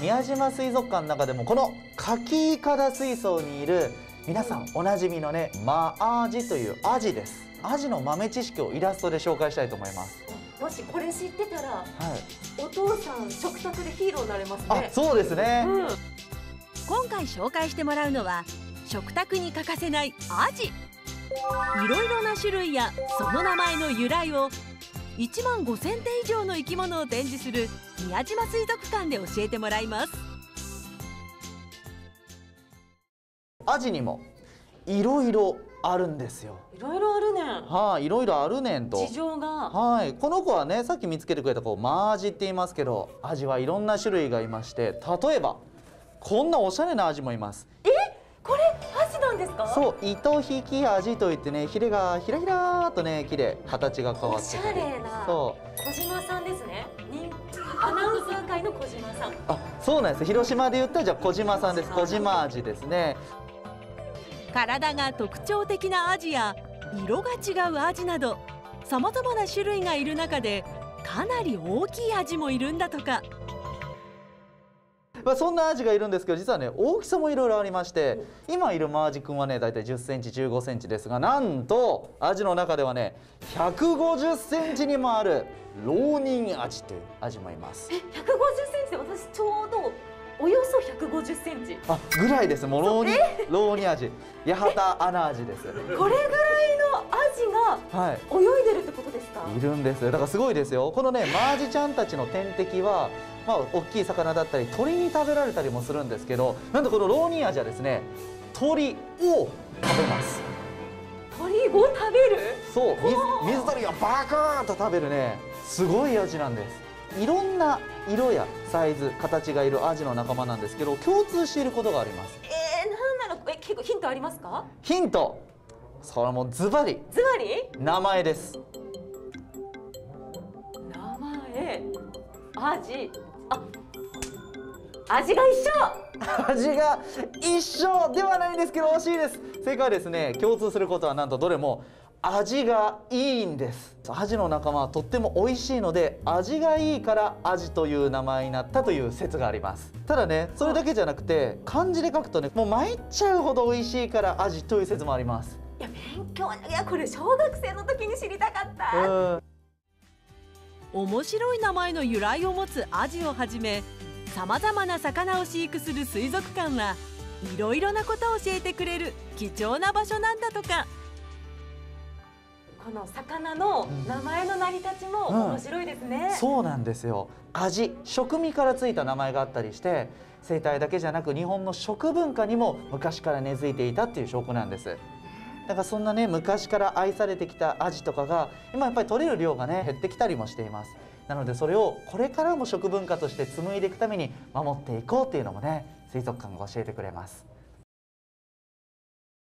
宮島水族館の中でもこの柿いかだ水槽にいる皆さんおなじみのねマアジというアジです。アジの豆知識をイラストで紹介したいと思います。もしこれ知ってたらはい。お父さん食卓でヒーローになれますあねそうですね、うん。今回紹介してもらうのは食卓に欠かせないアジ。いろいろな種類やその名前の由来を1万5000点以上の生き物を展示する宮島水族館で教えてもらいます。アジにもいろいろあるんですよ。いろいろあるね。はい、いろいろあるねんと。事情が。はい、この子はねさっき見つけてくれたこうマアジって言いますけどアジはいろんな種類がいまして例えばこんなおしゃれなアジもいます。これアジなんですかそう糸引きアジといってねヒレがひらひらーっとね綺麗形が変わおってしてゃれなそ小島さんですね。人アナウンサー界の小島さん。あそうなんです。広島で言ったらじゃあ小島さんです。小島アジですね。体が特徴的なアジや色が違うアジなどさまざまな種類がいる中でかなり大きいアジもいるんだとかまあ、そんなアジがいるんですけど実はね大きさもいろいろありまして今いるマアジくんはね大体1 0センチ1 5センチですがなんとアジの中ではね150センチにもある浪人アジというアジもいます。え150センチで私ちょうどおよそ150センチ。あぐらいです。もうローニ ローニアジ八幡アナアジです。これぐらいのアジがはい。泳いでるってことですか？いるんです。だからすごいですよ。このねマアジちゃんたちの天敵はまあ大きい魚だったり鳥に食べられたりもするんですけどなんとこのローニンアジはですね鳥を食べます。鳥を食べる？そう。水水鳥をバカーンと食べるねすごいアジなんですいろんな色やサイズ形がいるアジの仲間なんですけど共通していることがあります。えー、なんだろうえ結構ヒントありますか？ヒント。それはもうズバリ。ズバリ？名前です。名前？アジ。あ味が一緒！味が一緒ではないんですけど惜しいです。正解はですね共通することはなんとどれも味がいいんです。アジの仲間はとっても美味しいので味がいいからアジという名前になったという説があります。ただねそれだけじゃなくて漢字で書くとねもう参っちゃうほど美味しいからアジという説もあります。いや勉強いやこれ小学生の時に知りたかった、うん。面白い名前の由来を持つアジをはじめさまざまな魚を飼育する水族館はいろいろなことを教えてくれる貴重な場所なんだとかこの魚の名前の成り立ちもうん。面白いですね、そうなんですよ。味食味からついた名前があったりして生態だけじゃなく日本の食文化にも昔から根付いていたっていう証拠なんです。だからそんなね昔から愛されてきたアジとかが今やっぱり取れる量がね減ってきたりもしています。なのでそれをこれからも食文化として紡いでいくために守っていこうっていうのもね水族館が教えてくれます